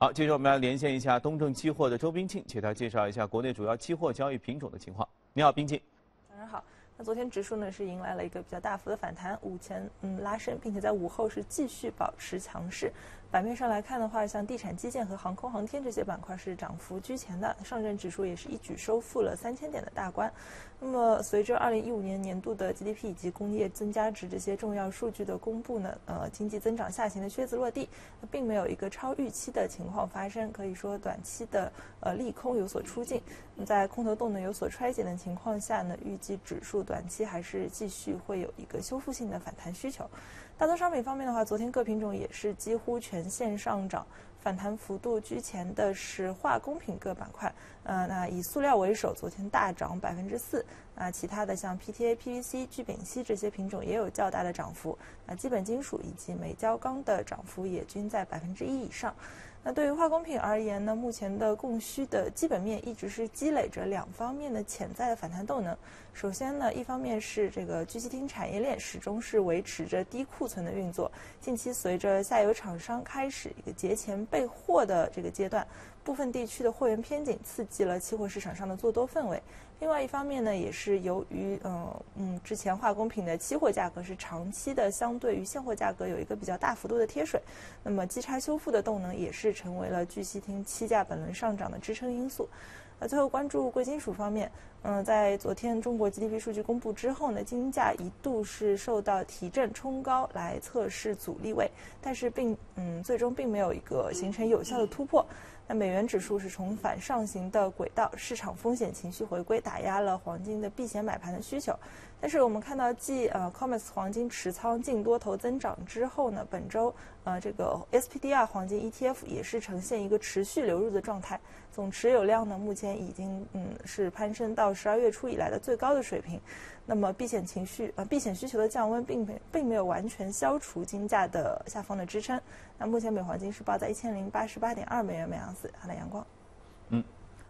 好，接着我们来连线一下东证期货的周冰庆，请他介绍一下国内主要期货交易品种的情况。你好，冰庆。早上好。那昨天指数呢是迎来了一个比较大幅的反弹，午前嗯拉升，并且在午后是继续保持强势。板面上来看的话，像地产基建和航空航天这些板块是涨幅居前的，上证指数也是一举收复了三千点的大关。那么随着二零一五年年度的 GDP 以及工业增加值这些重要数据的公布呢，呃，经济增长下行的靴子落地，并没有一个超预期的情况发生，可以说短期的呃利空有所出尽。在空头动能有所衰减的情况下呢，预计指数短期还是继续会有一个修复性的反弹需求。大宗商品方面的话，昨天各品种也是几乎全全线上涨，反弹幅度居前的是化工品各板块。呃，那以塑料为首，昨天大涨百分之四。那其他的像 PTA、PVC、聚丙烯这些品种也有较大的涨幅。那基本金属以及煤焦钢的涨幅也均在百分之一以上。那对于化工品而言呢，目前的供需的基本面一直是积累着两方面的潜在的反弹动能。首先呢，一方面是这个聚气厅产业链始终是维持着低库存的运作，近期随着下游厂商开始一个节前备货的这个阶段。部分地区的货源偏紧，刺激了期货市场上的做多氛围。另外一方面呢，也是由于嗯嗯，之前化工品的期货价格是长期的相对于现货价格有一个比较大幅度的贴水，那么基差修复的动能也是成为了聚息厅七价本轮上涨的支撑因素。那最后关注贵金属方面，嗯，在昨天中国 GDP 数据公布之后呢，金价一度是受到提振冲高来测试阻力位，但是并嗯最终并没有一个形成有效的突破。那美元指数是重返上行的轨道，市场风险情绪回归，打压了黄金的避险买盘的需求。但是我们看到，继呃 COMEX 黄金持仓净多头增长之后呢，本周呃这个 SPDR 黄金 ETF 也是呈现一个持续流入的状态，总持有量呢目前已经嗯是攀升到十二月初以来的最高的水平。那么避险情绪呃避险需求的降温，并没并没有完全消除金价的下方的支撑。那目前美黄金是报在一千零八十八点二美元每盎司。好的，阳光。嗯